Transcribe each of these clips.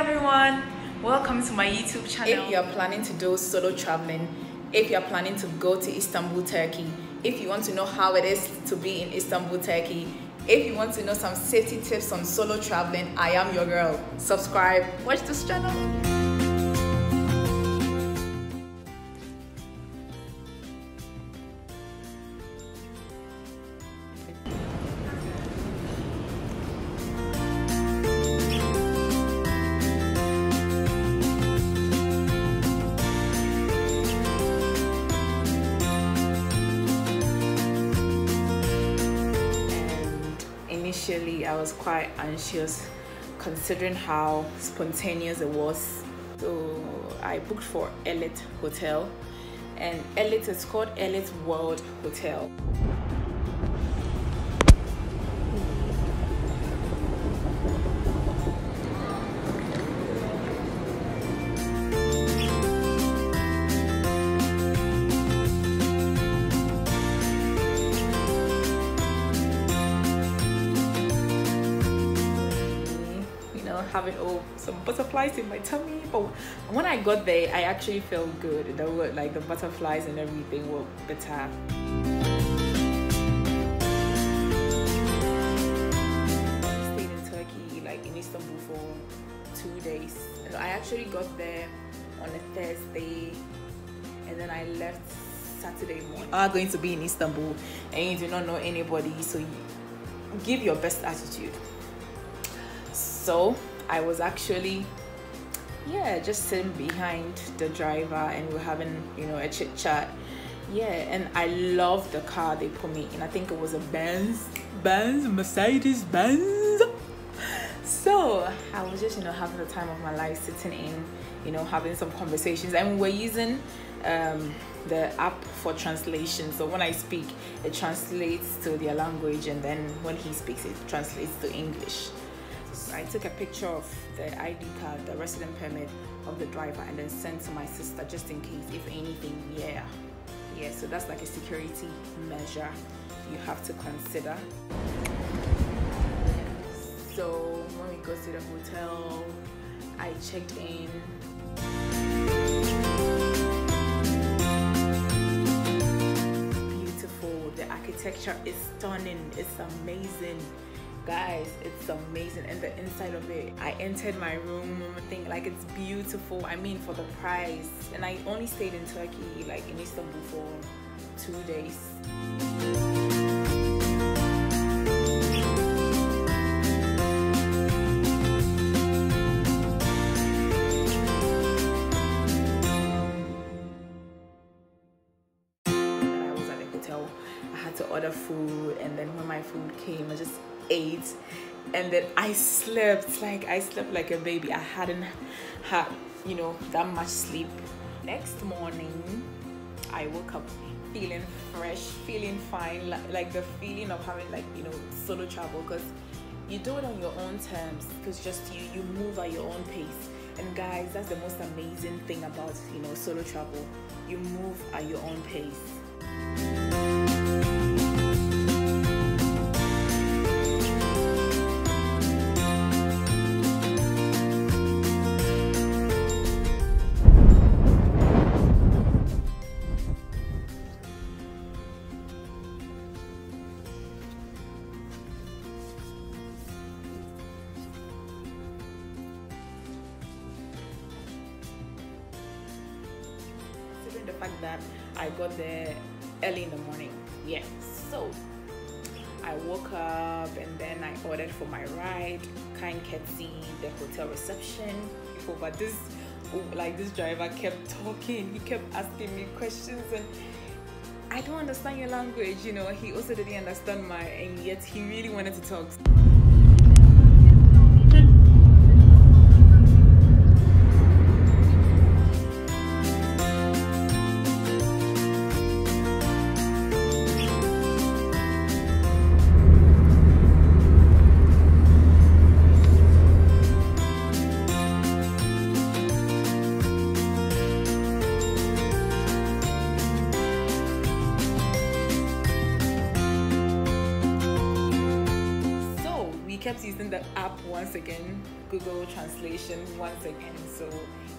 everyone, welcome to my YouTube channel. If you're planning to do solo traveling, if you're planning to go to Istanbul, Turkey, if you want to know how it is to be in Istanbul, Turkey, if you want to know some safety tips on solo traveling, I am your girl. Subscribe, watch this channel. Was quite anxious considering how spontaneous it was. So I booked for Elite Hotel and Elite is called Elite World Hotel. Some butterflies in my tummy but when i got there i actually felt good. The were like the butterflies and everything were better. I stayed in turkey like in istanbul for two days. And i actually got there on a thursday and then i left saturday morning. Are going to be in istanbul and you do not know anybody so you give your best attitude. So I was actually yeah just sitting behind the driver and we are having you know a chit chat. Yeah and I love the car they put me in. I think it was a Benz Benz Mercedes Benz. So I was just you know having the time of my life sitting in you know having some conversations. And we're using um, the app for translation. So when I speak it translates to their language and then when he speaks it translates to English I took a picture of the ID card, the resident permit of the driver, and then sent to my sister just in case, if anything. Yeah, yeah. So that's like a security measure you have to consider. So when we go to the hotel, I checked in. Beautiful. The architecture is stunning. It's amazing guys it's amazing. And the inside of it i entered my room thing like it's beautiful. I mean for the price. And i only stayed in turkey like in istanbul for two days. I had to order food and then when my food came I just ate and then I slept like I slept like a baby. I hadn't had you know that much sleep. Next morning I woke up feeling fresh feeling fine like, like the feeling of having like you know solo travel because you do it on your own terms because just you you move at your own pace. And guys that's the most amazing thing about you know solo travel. You move at your own pace early in the morning. Yeah, so I woke up and then I ordered for my ride, kind courtesy, the hotel reception. Oh, but this, oh, like this driver kept talking. He kept asking me questions and I don't understand your language. You know, he also didn't understand my, and yet he really wanted to talk. Once again, Google Translation once again. So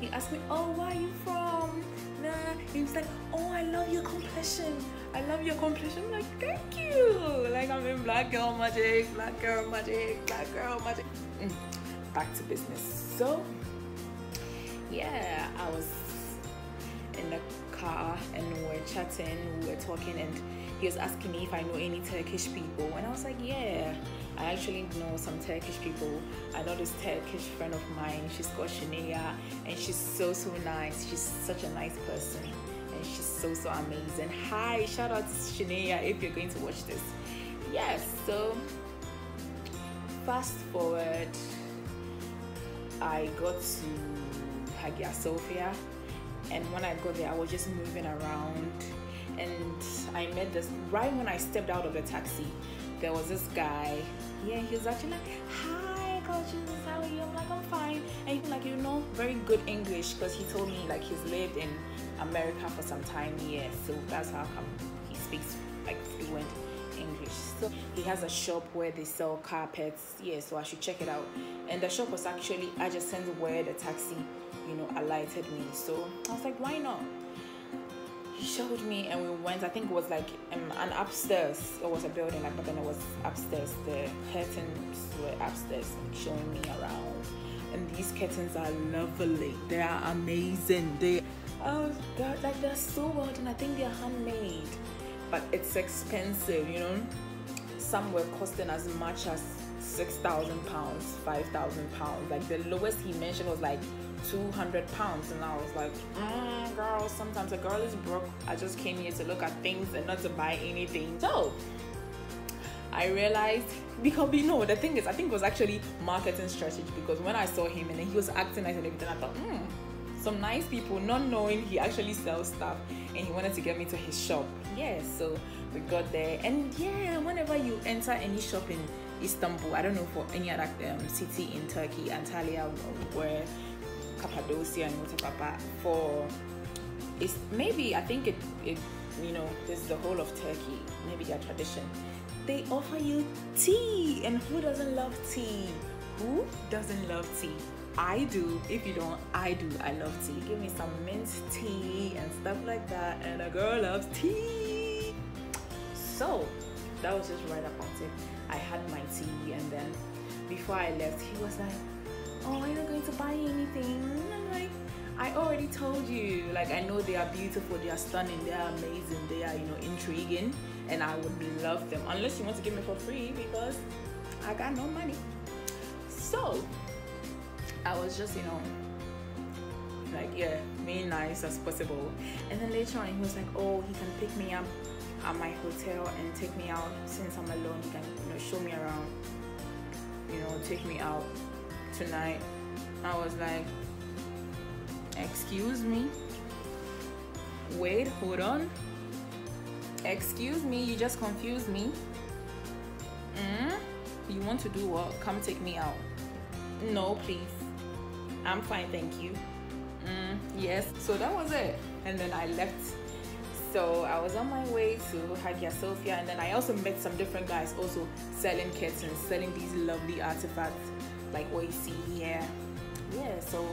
he asked me, "Oh, where are you from?" Nah, he was like, "Oh, I love your complexion. I love your complexion." I'm like, "Thank you." Like I'm in black girl magic, black girl magic, black girl magic. Mm, back to business. So yeah, I was in the car and we were chatting, we were talking, and he was asking me if I know any Turkish people, and I was like, yeah, I actually know some Turkish people. I know this Turkish friend of mine. She's called Shinea, and she's so so nice. She's such a nice person, and she's so so amazing. Hi, shout out to Shinea if you're going to watch this. Yes, so fast forward, I got to Hagia Sophia, and when I got there, I was just moving around and I met this right when I stepped out of the taxi. There was this guy. Yeah, he was actually like, "Hi, coaches, how are you?" I'm like, "I'm fine." And he like, you know, very good English because he told me like he's lived in America for some time. Yeah, so that's how come he speaks like fluent English. So he has a shop where they sell carpets. Yeah, so I should check it out. And the shop was actually adjacent where the taxi, you know, alighted me. So I was like, why not? He showed me and we went i think it was like um, an upstairs it was a building like but then it was upstairs the curtains were upstairs showing me around. And these curtains are lovely they are amazing they oh god like they're so well done i think they're handmade but it's expensive you know? Some were costing as much as six thousand pounds five thousand pounds like the lowest he mentioned was like 200 pounds and i was like mm, girl sometimes a girl is broke. I just came here to look at things and not to buy anything. So i realized because you know the thing is i think it was actually marketing strategy because when i saw him and he was acting nice and everything i thought hmm some nice people not knowing he actually sells stuff and he wanted to get me to his shop. Yeah so we got there. And yeah whenever you enter any shop in istanbul i don't know for any other um, city in turkey antalya where Cappadocia and Mutapapa for it's maybe I think it, it you know this is the whole of Turkey maybe their tradition. They offer you tea and who doesn't love tea? Who doesn't love tea? I do. If you don't I do. I love tea. Give me some mint tea and stuff like that and a girl loves tea. So that was just right about it I had my tea and then before I left he was like oh, you not going to buy anything? I'm like, I already told you. Like, I know they are beautiful, they are stunning, they are amazing, they are, you know, intriguing, and I would love them. Unless you want to give me for free because I got no money. So, I was just, you know, like, yeah, being nice as possible. And then later on, he was like, oh, he can pick me up at my hotel and take me out since I'm alone. He can, you know, show me around, you know, take me out tonight. I was like, excuse me. Wait, hold on. Excuse me, you just confused me. Mm? You want to do what? Come take me out. No, please. I'm fine, thank you. Mm, yes. So that was it. And then I left. So I was on my way to Hagia Sophia, and then I also met some different guys also selling curtains, selling these lovely artifacts like what you see here. Yeah so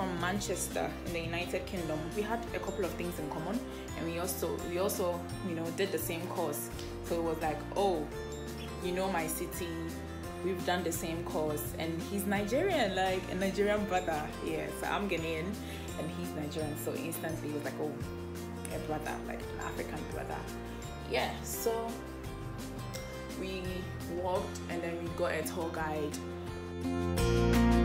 from Manchester in the United Kingdom. We had a couple of things in common, and we also we also you know did the same course. So it was like, oh, you know my city. We've done the same course, and he's Nigerian, like a Nigerian brother. Yeah, so I'm Ghanaian, and he's Nigerian, so instantly it was like, oh, a brother, like an African brother. Yeah, so we walked and then we got a tour guide.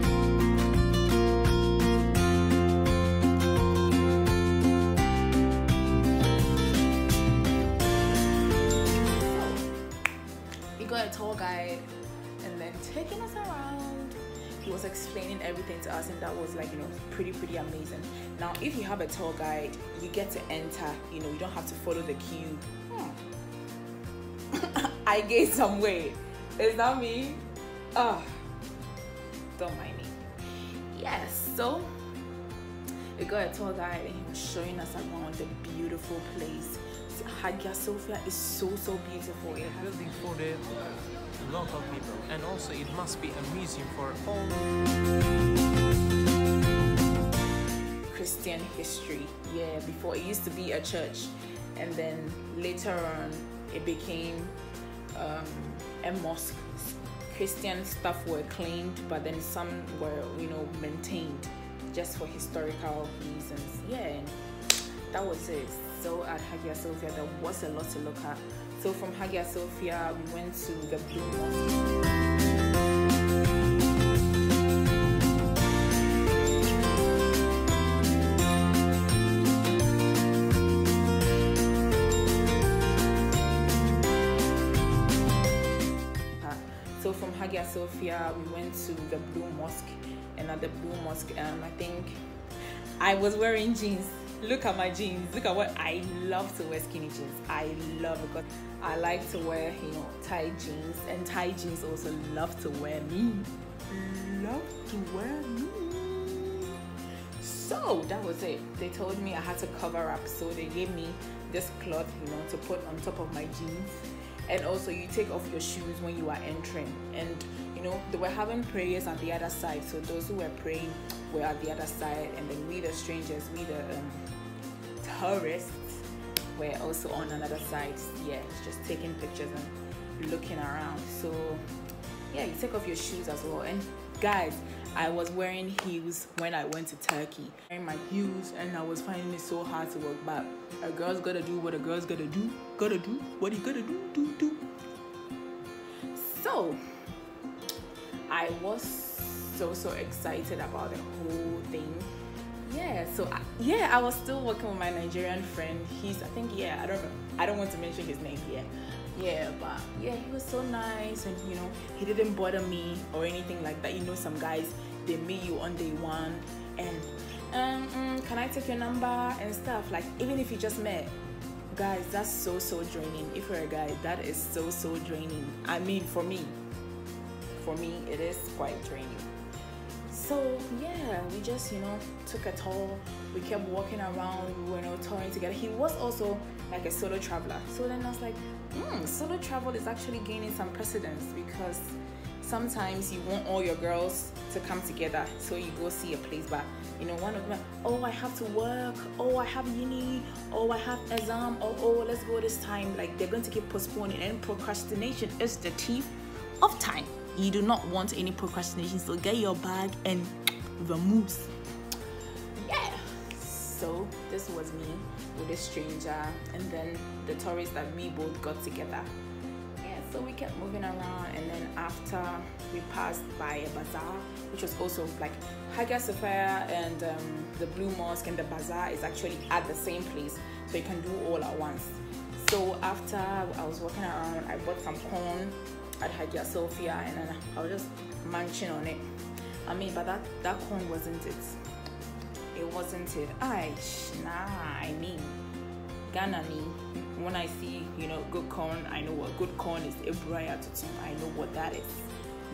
Taking us around. He was explaining everything to us and that was like you know pretty pretty amazing. Now if you have a tour guide you get to enter you know you don't have to follow the queue. Hmm. i gained some weight. Is that me? Oh don't mind me. Yes so we got a tour guide and he was showing us around the beautiful place Hagia Sophia is so so beautiful. It building for the local people, and also it must be a museum for all Christian history. Yeah, before it used to be a church, and then later on it became um, a mosque. Christian stuff were claimed, but then some were, you know, maintained just for historical reasons. Yeah, that was it so at Hagia Sophia, there was a lot to look at. So from Hagia Sophia, we went to the Blue Mosque. So from Hagia Sophia, we went to the Blue Mosque, and at the Blue Mosque, um, I think I was wearing jeans. Look at my jeans. Look at what i love to wear skinny jeans. I love because i like to wear you know tight jeans and tight jeans also love to wear me. Love to wear me. So that was it. They told me i had to cover up so they gave me this cloth you know to put on top of my jeans and also you take off your shoes when you are entering. And you know they were having prayers on the other side. So those who were praying were at the other side. And then we the strangers we the um, tourists were also on another side. Yeah just taking pictures and looking around. So yeah you take off your shoes as well. And guys I was wearing heels when I went to Turkey. Wearing my heels and I was finding it so hard to walk back. A girl's gotta do what a girl's gotta do. Gotta do what you gotta do, do, do. So I was so so excited about the whole thing. Yeah, so I, yeah, I was still working with my Nigerian friend. He's I think yeah, I don't know. I don't want to mention his name here. Yeah, but yeah, he was so nice and you know, he didn't bother me or anything like that. You know, some guys they meet you on day one and um, mm, can I take your number and stuff. Like even if you just met, guys, that's so so draining. If you're a guy, that is so so draining. I mean, for me, for me, it is quite draining. So yeah, we just you know took a tour. We kept walking around. We were you know touring together. He was also like a solo traveler. So then I was like, mm, solo travel is actually gaining some precedence because sometimes you want all your girls to come together so you go see a place but you know one of them oh i have to work. Oh i have uni. Oh i have exam. Oh oh let's go this time. Like they're going to keep postponing and procrastination is the thief of time. You do not want any procrastination so get your bag and the moves. yeah so this was me with a stranger and then the tourists that we both got together. Yeah, so we kept moving around and then after we passed by a bazaar which was also like Hagia Sophia and um, the Blue Mosque and the bazaar is actually at the same place. So you can do all at once. So after I was walking around I bought some corn at Hagia Sophia and then I was just munching on it. I mean but that that corn wasn't it it wasn't it I nah I mean Ghana me. when I see, you know, good corn, I know what good corn is. Ibraya tutum, I know what that is.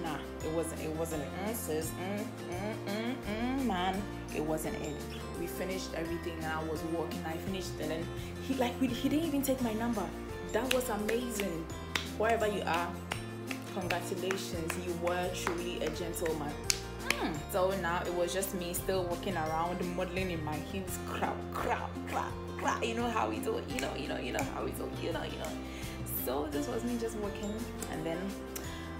Nah, it wasn't. It wasn't. Mm, sis, mm, mm, mm, mm, man, it wasn't it. We finished everything. And I was walking. I finished, it and then he like we, he didn't even take my number. That was amazing. Wherever you are, congratulations. You were truly a gentleman. So now it was just me still walking around, modeling in my heels, crap, crap, crap crap. you know how we do it, you know, you know, you know how we do it, you know, you know. So this was me just walking, and then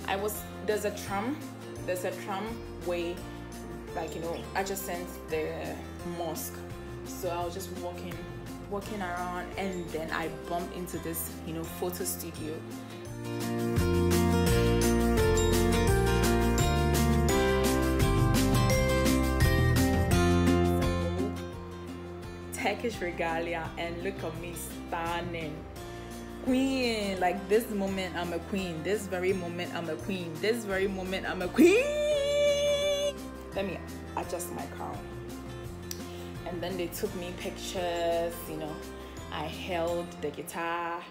I was there's a tram, there's a tram way like you know adjacent the mosque. So I was just walking, walking around, and then I bumped into this you know photo studio. Turkish regalia and look at me stunning. Queen like this moment i'm a queen. This very moment i'm a queen. This very moment i'm a queen. Let me adjust my crown. And then they took me pictures you know. I held the guitar.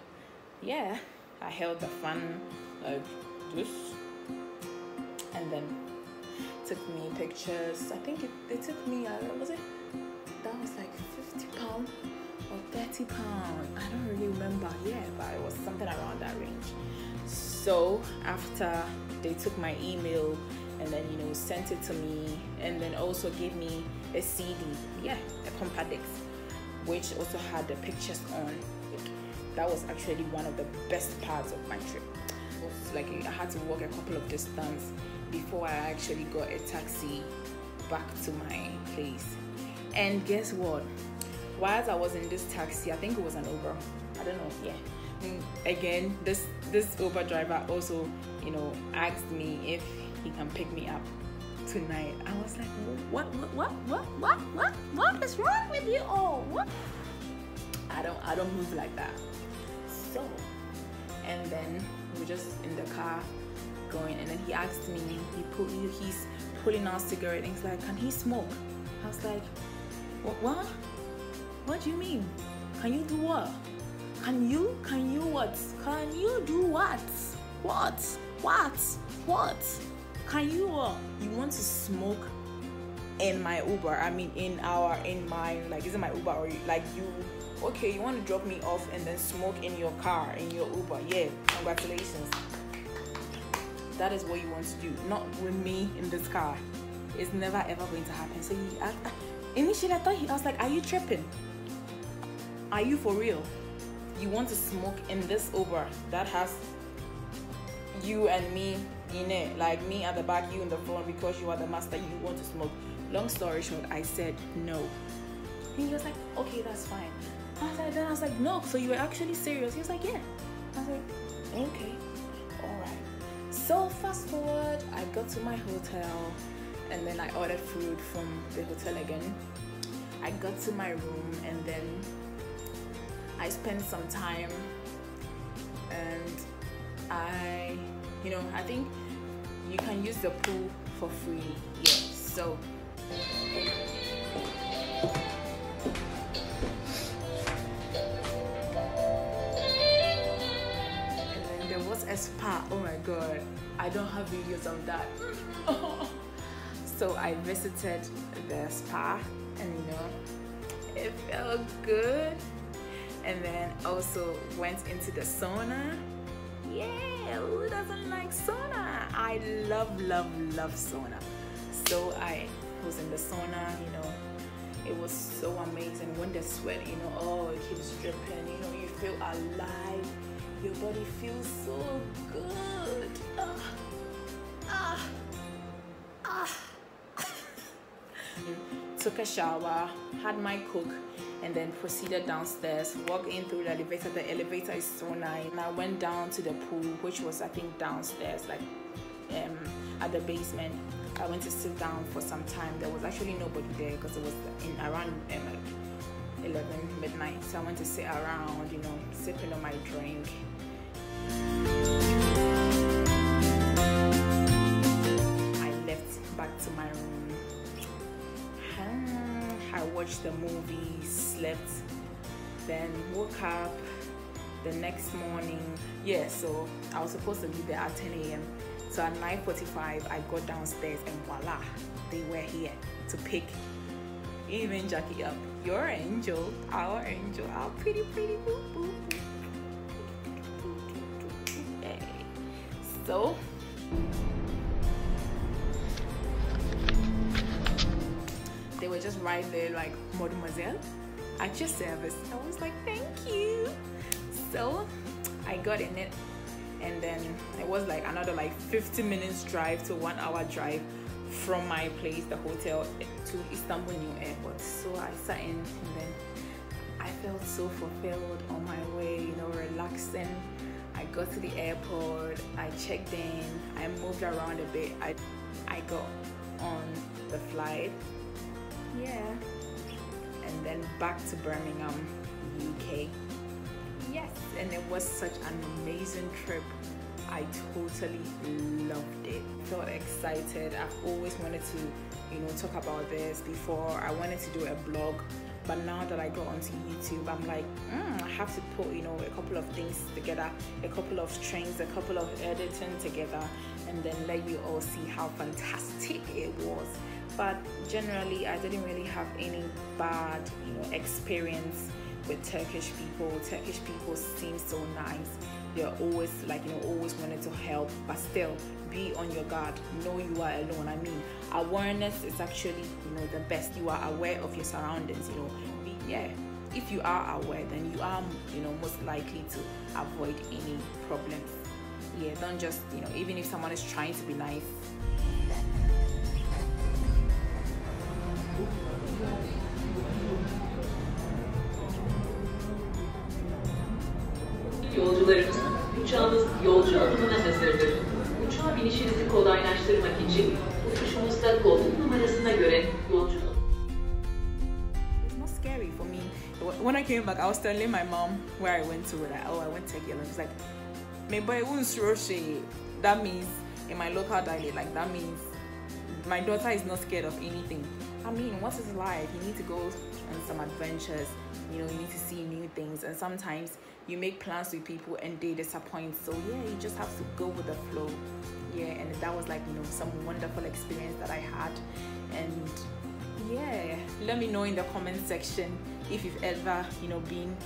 Yeah i held the fan like this. And then took me pictures. I think it, they took me uh, was it? That was like 50 pound or 30 pound. I don't really remember yeah but it was something around that range. So after they took my email and then you know sent it to me and then also gave me a cd yeah a compact disc which also had the pictures on. That was actually one of the best parts of my trip. Like i had to walk a couple of distance before i actually got a taxi back to my place. And guess what? Whilst I was in this taxi, I think it was an Uber. I don't know. Yeah. Again, this this Uber driver also, you know, asked me if he can pick me up tonight. I was like, what, what, what, what, what, what, what is wrong with you all? What? I don't, I don't move like that. So, and then we are just in the car going, and then he asked me, he put, he's pulling out cigarette, and he's like, can he smoke? I was like, what? What? What do you mean? Can you do what? Can you? Can you what? Can you do what? What? What? What? Can you what? You want to smoke in my Uber? I mean, in our, in my, like, is it my Uber or like you? Okay, you want to drop me off and then smoke in your car, in your Uber? Yeah, congratulations. That is what you want to do, not with me in this car. It's never ever going to happen. So you, I, Initially, I thought he, I was like, "Are you tripping? Are you for real? You want to smoke in this Uber that has you and me in it, like me at the back, you in the front, because you are the master. You want to smoke." Long story short, I said no. And he was like, "Okay, that's fine." I was like, then I was like, "No." So you were actually serious? He was like, "Yeah." I was like, "Okay, all right." So fast forward, I got to my hotel and then I ordered food from the hotel again. I got to my room and then I spent some time and I, you know, I think you can use the pool for free. Yeah, so. And then there was a spa. Oh my god, I don't have videos of that. so I visited the spa and you know it felt good and then also went into the sauna. Yeah who doesn't like sauna? I love love love sauna. So I was in the sauna you know. It was so amazing when the sweat you know oh it keeps dripping you know you feel alive. Your body feels so good. Ah, ah, ah. Took a shower, had my cook, and then proceeded downstairs, walked in through the elevator. The elevator is so nice. And I went down to the pool, which was I think downstairs, like um, at the basement. I went to sit down for some time. There was actually nobody there because it was in around um, 11 midnight. So I went to sit around, you know, sipping on my drink. Watched the movie, slept, then woke up the next morning. Yeah, so I was supposed to be there at 10 a.m. So at 9:45, I got downstairs and voila, they were here to pick even Jackie up. Your angel, our angel, our pretty, pretty boo boo. Hey. So right there like mademoiselle at your service i was like thank you so i got in it and then it was like another like 50 minutes drive to one hour drive from my place, the hotel, to Istanbul New Airport. So I sat in and then I felt so fulfilled on my way, you know, relaxing. I got to the airport, I checked in, I moved around a bit. I I got on the flight. Yeah. And then back to Birmingham, UK. Yes, and it was such an amazing trip. I totally loved it. Felt excited. I've always wanted to, you know, talk about this before. I wanted to do a blog, but now that I got onto YouTube, I'm like, mm, I have to put, you know, a couple of things together, a couple of strings, a couple of editing together, and then let you all see how fantastic it was. But generally, I didn't really have any bad, you know, experience with Turkish people. Turkish people seem so nice. They're always like you know always wanted to help, but still be on your guard. Know you are alone. I mean, awareness is actually you know the best. You are aware of your surroundings. You know, be, yeah. If you are aware, then you are you know most likely to avoid any problems. Yeah, don't just you know even if someone is trying to be nice, için uçuşumuzda koltuk numarasına göre yolcu it's not scary for me. When I came back, I was telling my mom where I went to. Like, oh, I went to. And she's like, "Me boy, unsuroshi." That means in my local dialect, like that means my daughter is not scared of anything. I mean, what's his life? You need to go on some adventures. You know, you need to see new things. And sometimes you make plans with people and they disappoint. So yeah, you just have to go with the flow. Yeah, and that was like you know some wonderful experience that I had, and yeah let me know in the comment section if you've ever you know been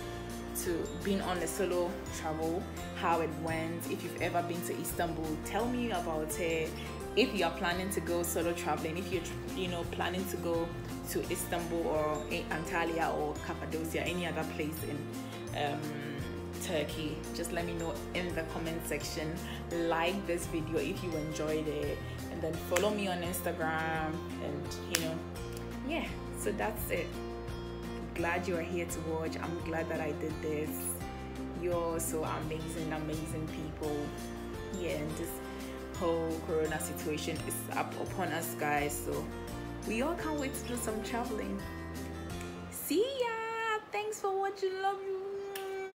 to been on a solo travel how it went if you've ever been to istanbul tell me about it if you are planning to go solo traveling if you're you know planning to go to istanbul or antalya or cappadocia any other place in um, turkey just let me know in the comment section. Like this video if you enjoyed it. And then follow me on instagram and you know yeah so that's it. Glad you are here to watch. I'm glad that i did this. You're so amazing amazing people. Yeah and this whole corona situation is up upon us guys so we all can't wait to do some traveling. See ya! Thanks for watching. Love you